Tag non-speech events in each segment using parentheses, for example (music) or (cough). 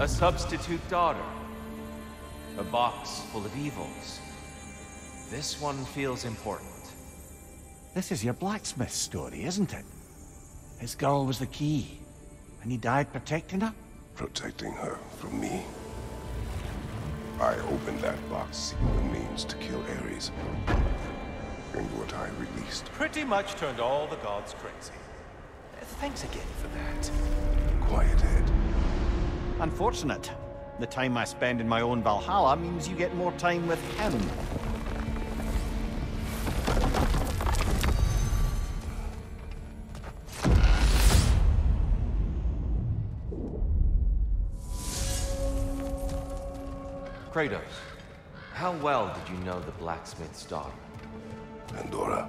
A substitute daughter. A box full of evils. This one feels important. This is your blacksmith story, isn't it? His girl was the key, and he died protecting her? Protecting her from me. I opened that box seeking the means to kill Ares. And what I released. Pretty much turned all the gods crazy. Thanks again for that. Quiet head. Unfortunate. The time I spend in my own Valhalla means you get more time with him. Kratos, how well did you know the blacksmith's daughter? Pandora.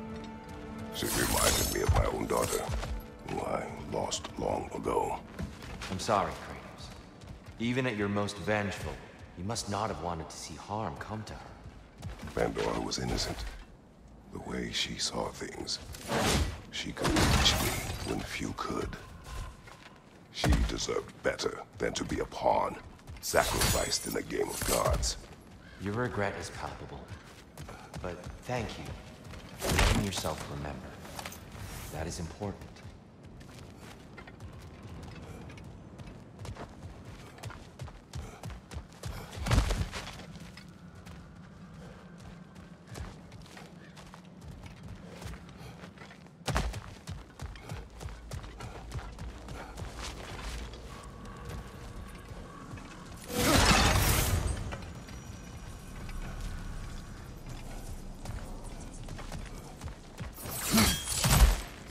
She reminded me of my own daughter, who I lost long ago. I'm sorry, Kratos. Even at your most vengeful, you must not have wanted to see harm come to her. Pandora was innocent. The way she saw things. She could reach me when few could. She deserved better than to be a pawn, sacrificed in a game of gods. Your regret is palpable. But thank you for letting yourself remember. That is important.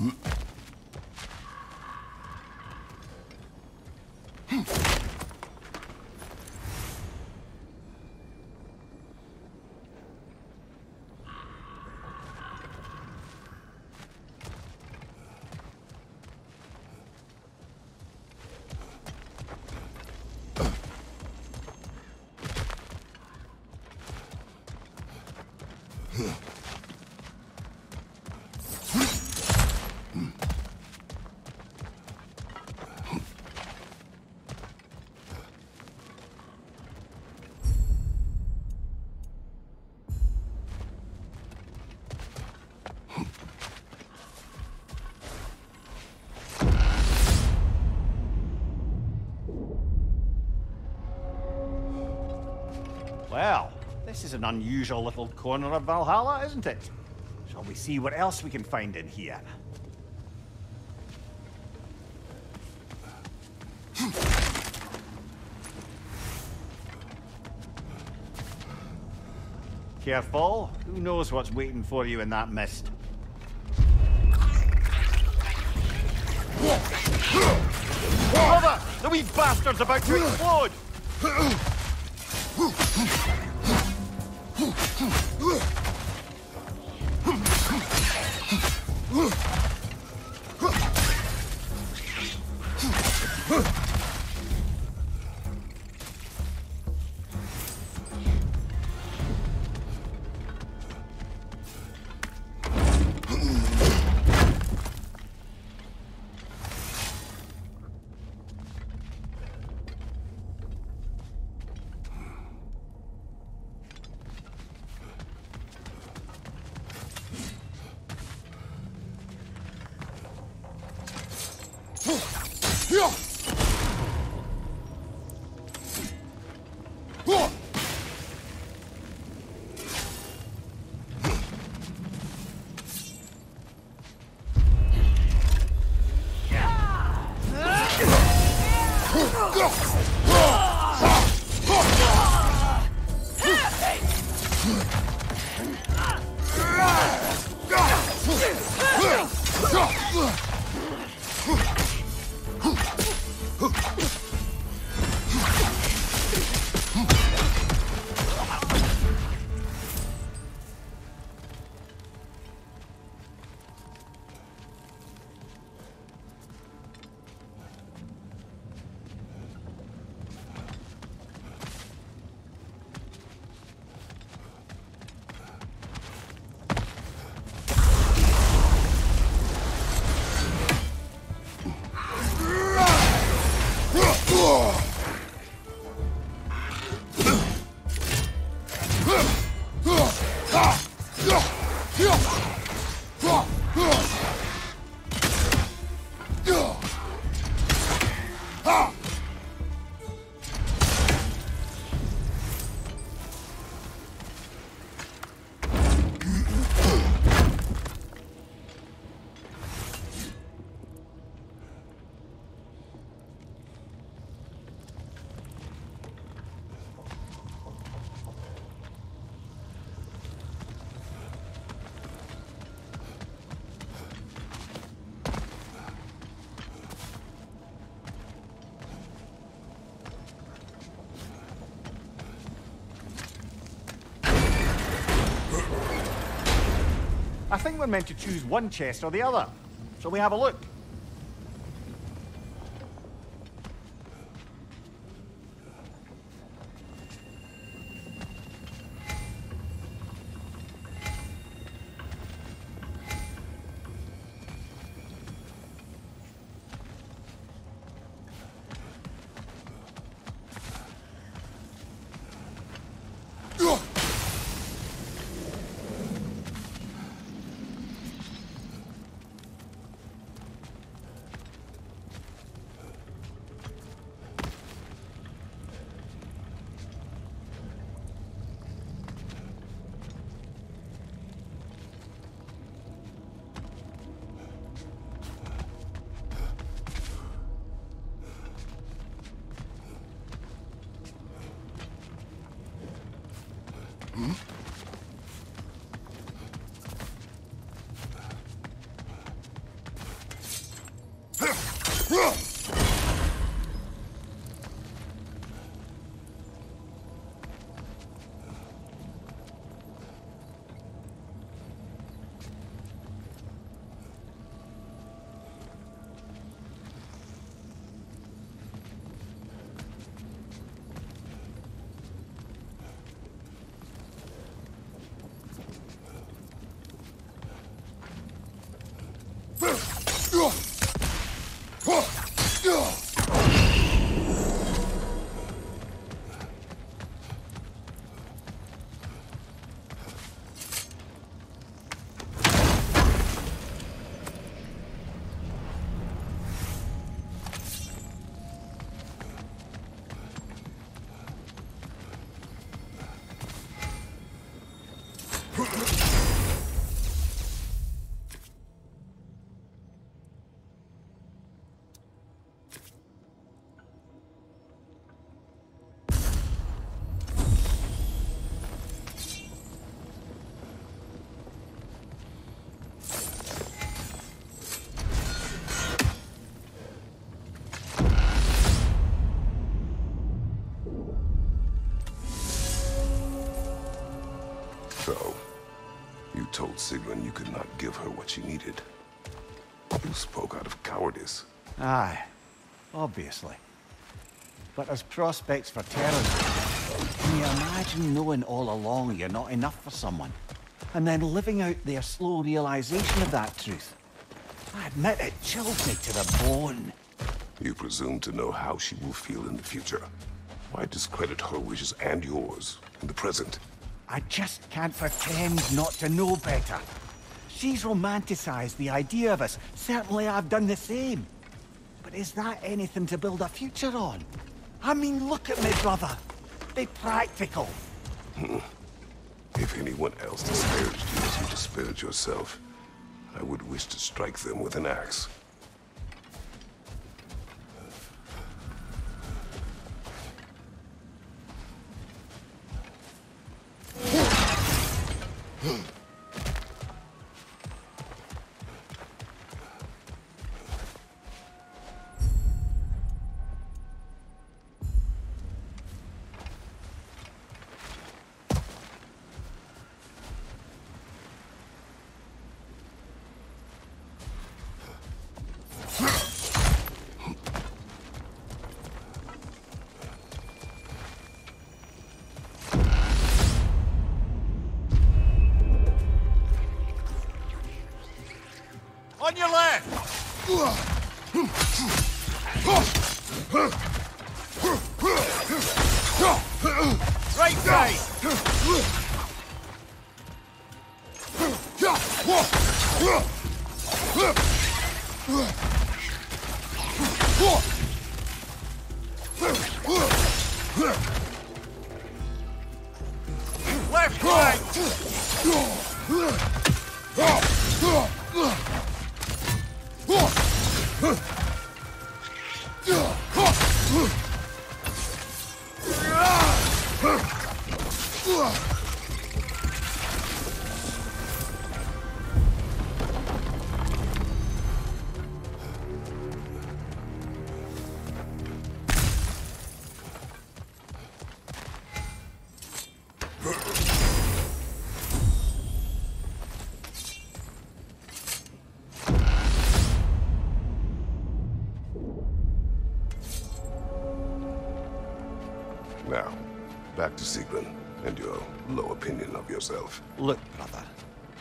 Mm. Well, this is an unusual little corner of Valhalla, isn't it? Shall we see what else we can find in here? Hmm. Careful. Who knows what's waiting for you in that mist? Cover! The wee bastard's about to explode! I think we're meant to choose one chest or the other. Shall we have a look? So, her what she needed. You spoke out of cowardice. Aye, obviously. But as prospects for terrorism, can you imagine knowing all along you're not enough for someone? And then living out their slow realization of that truth? I admit it chills me to the bone. You presume to know how she will feel in the future. Why discredit her wishes and yours in the present? I just can't pretend not to know better. She's romanticized the idea of us. Certainly I've done the same. But is that anything to build a future on? I mean, look at me, brother. Be practical. (laughs) If anyone else disparaged you as you disparaged yourself, I would wish to strike them with an axe. On (laughs) to and your low opinion of yourself. Look, brother,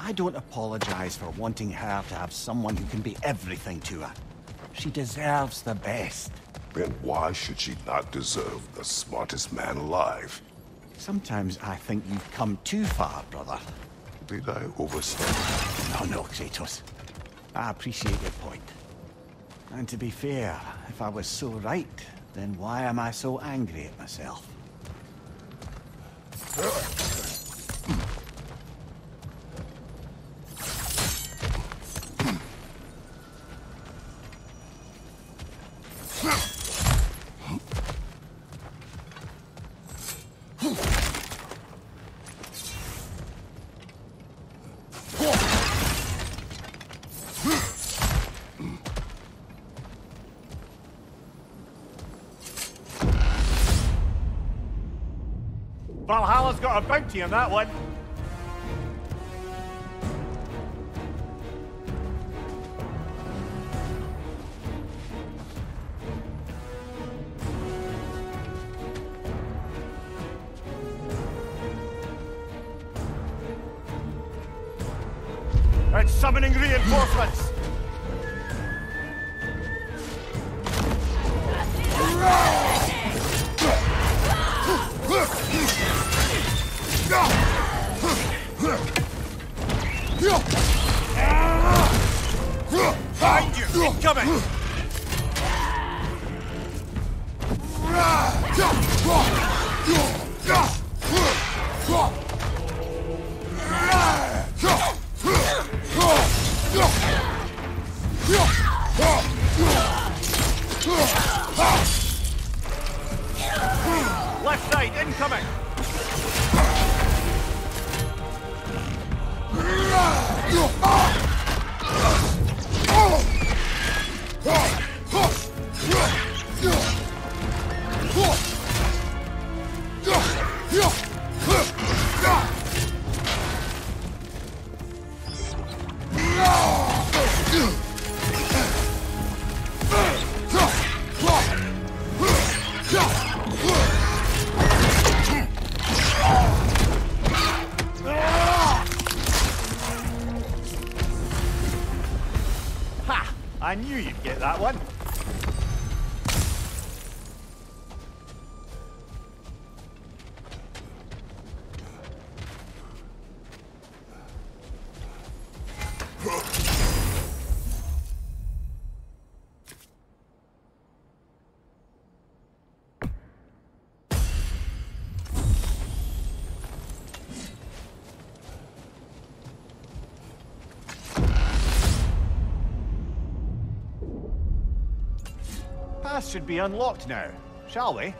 I don't apologize for wanting her to have someone who can be everything to her. She deserves the best. Then why should she not deserve the smartest man alive? Sometimes I think you've come too far, brother. Did I overstep? No, no, Kratos. I appreciate your point. And to be fair, if I was so right, then why am I so angry at myself? Valhalla's got a bounty on that one. Incoming! I knew you'd get that one. Should be unlocked now, shall we?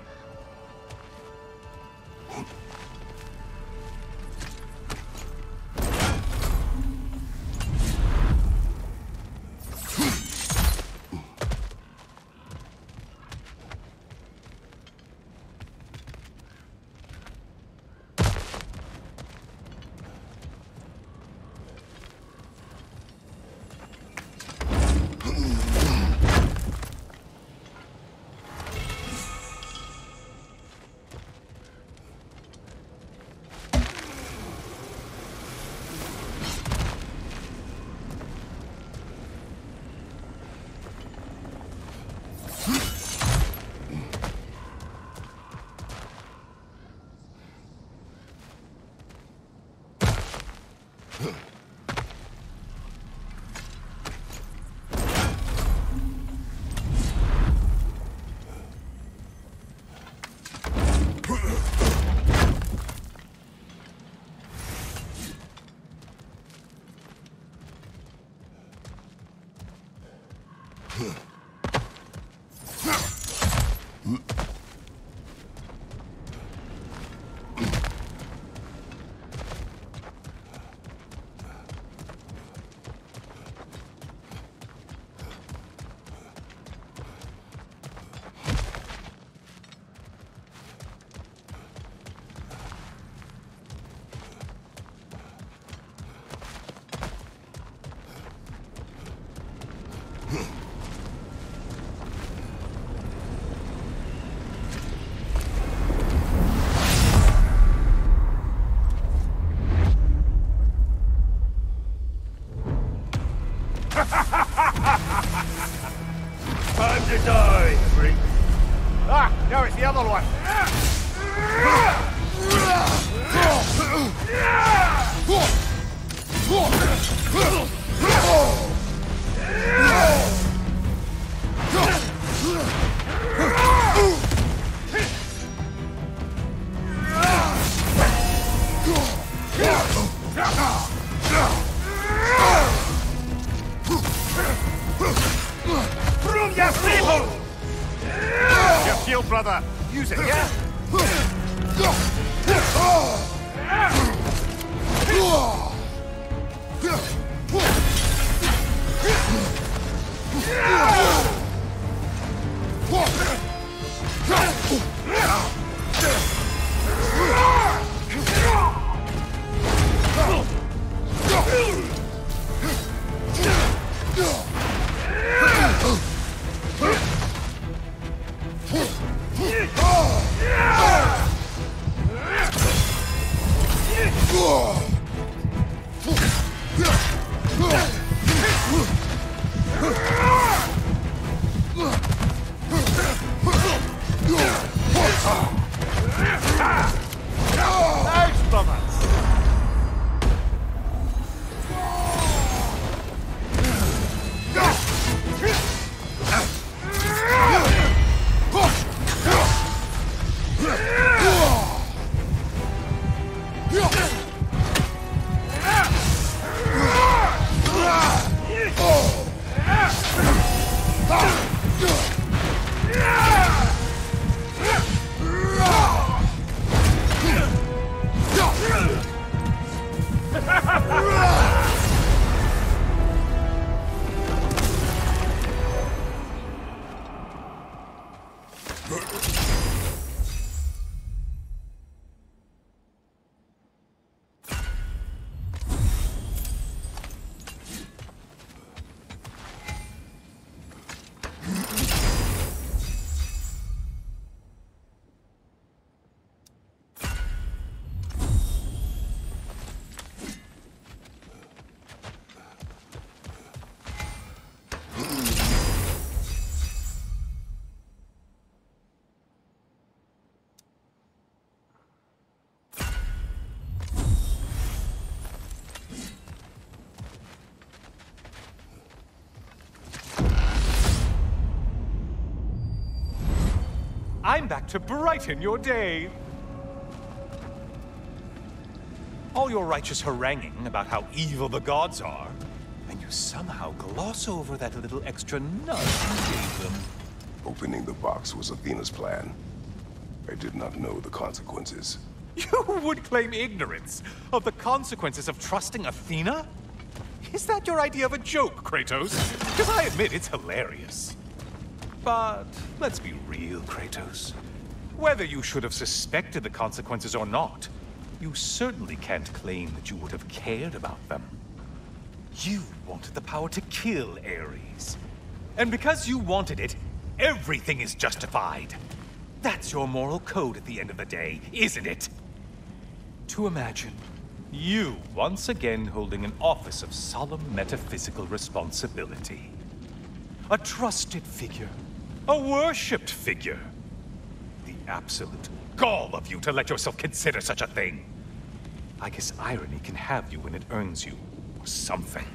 Huh? Thanks, brother. I'm back to brighten your day. All your righteous haranguing about how evil the gods are, and you somehow gloss over that little extra nudge you gave them. Opening the box was Athena's plan. I did not know the consequences. (laughs) You would claim ignorance of the consequences of trusting Athena? Is that your idea of a joke, Kratos? Because I admit it's hilarious. But let's be real, Kratos. Whether you should have suspected the consequences or not, you certainly can't claim that you would have cared about them. You wanted the power to kill Ares. And because you wanted it, everything is justified. That's your moral code at the end of the day, isn't it? To imagine you once again holding an office of solemn metaphysical responsibility. A trusted figure. A worshipped figure. The absolute gall of you to let yourself consider such a thing. I guess irony can have you when it earns you, or something.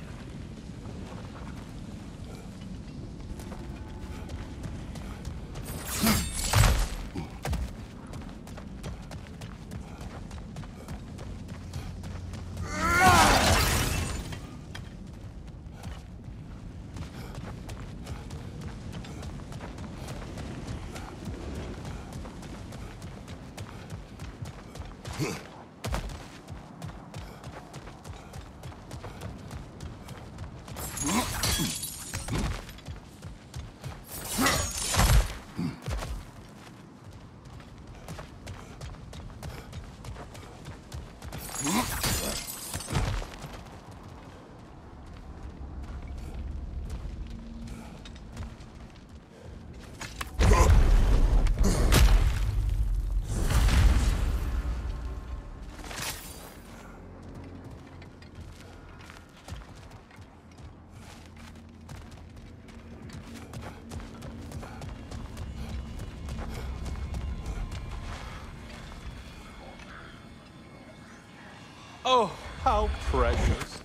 Oh, how precious.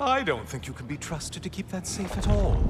I don't think you can be trusted to keep that safe at all.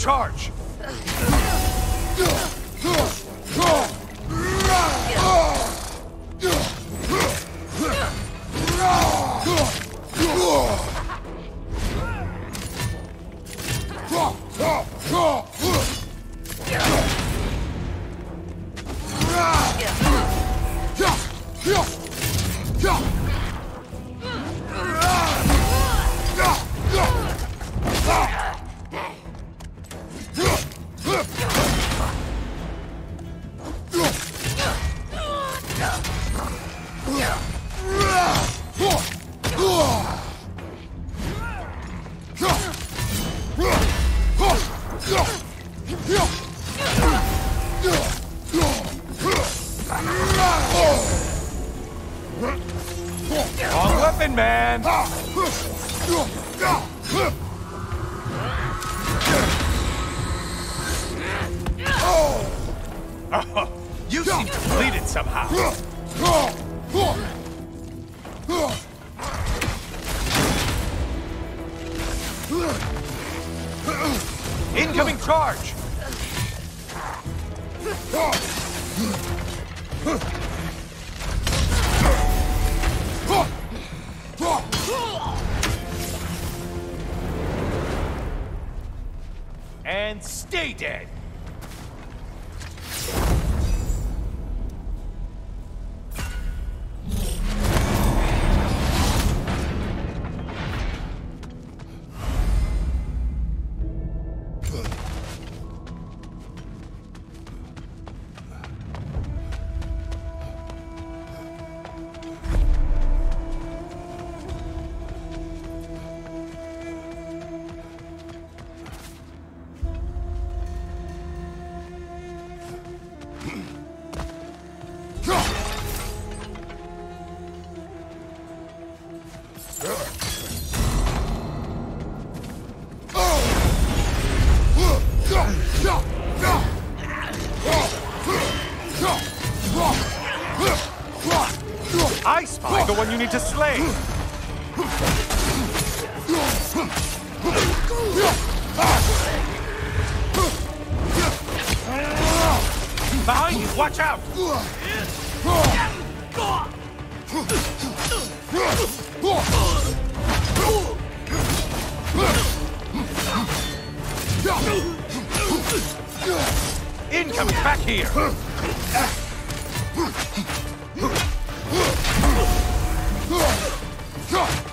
Charge! Oh, you seem depleted somehow. One Killed